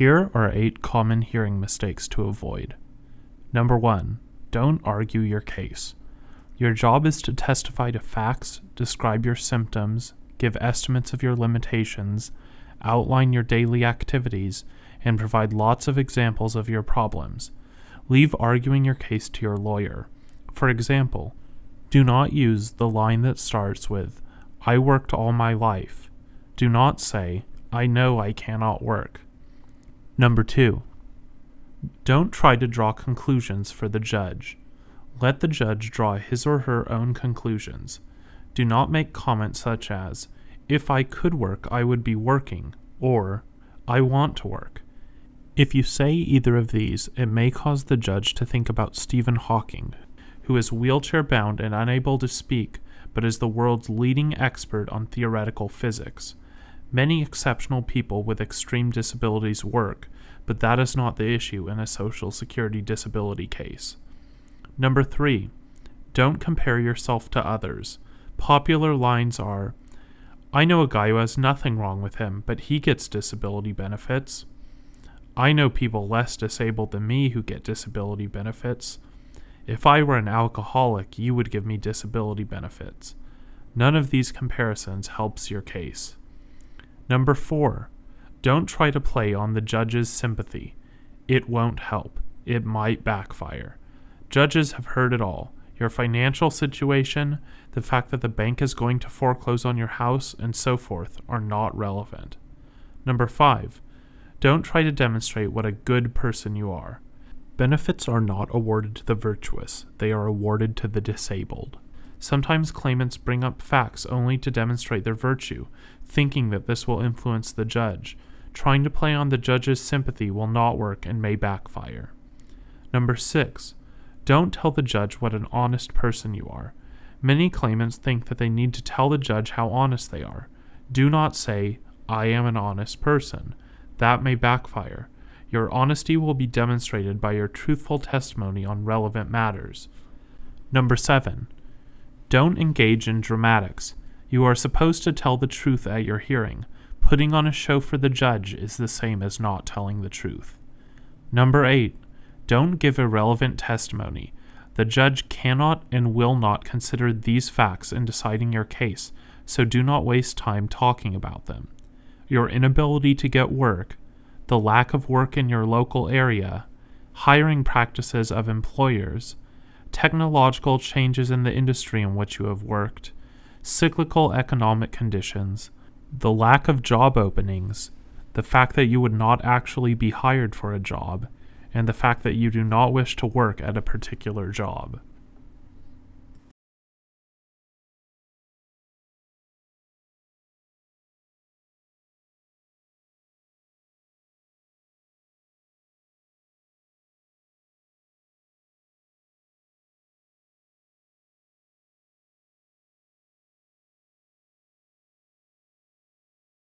Here are eight common hearing mistakes to avoid. Number one, don't argue your case. Your job is to testify to facts, describe your symptoms, give estimates of your limitations, outline your daily activities, and provide lots of examples of your problems. Leave arguing your case to your lawyer. For example, do not use the line that starts with, I worked all my life. Do not say, I know I cannot work. Number two, don't try to draw conclusions for the judge. Let the judge draw his or her own conclusions. Do not make comments such as, If I could work, I would be working, or I want to work. If you say either of these, it may cause the judge to think about Stephen Hawking, who is wheelchair bound and unable to speak, but is the world's leading expert on theoretical physics. Many exceptional people with extreme disabilities work, but that is not the issue in a Social Security disability case. Number three, don't compare yourself to others. Popular lines are I know a guy who has nothing wrong with him, but he gets disability benefits. I know people less disabled than me who get disability benefits. If I were an alcoholic, you would give me disability benefits. None of these comparisons helps your case. Number four, don't try to play on the judge's sympathy. It won't help. It might backfire. Judges have heard it all your financial situation, the fact that the bank is going to foreclose on your house, and so forth are not relevant. Number five, don't try to demonstrate what a good person you are. Benefits are not awarded to the virtuous, they are awarded to the disabled. Sometimes claimants bring up facts only to demonstrate their virtue, thinking that this will influence the judge. Trying to play on the judge's sympathy will not work and may backfire. Number 6. Don't tell the judge what an honest person you are. Many claimants think that they need to tell the judge how honest they are. Do not say, I am an honest person. That may backfire. Your honesty will be demonstrated by your truthful testimony on relevant matters. Number 7. Don't engage in dramatics. You are supposed to tell the truth at your hearing. Putting on a show for the judge is the same as not telling the truth. Number 8. Don't give irrelevant testimony. The judge cannot and will not consider these facts in deciding your case, so do not waste time talking about them. Your inability to get work the lack of work in your local area, hiring practices of employers, technological changes in the industry in which you have worked, cyclical economic conditions, the lack of job openings, the fact that you would not actually be hired for a job, and the fact that you do not wish to work at a particular job.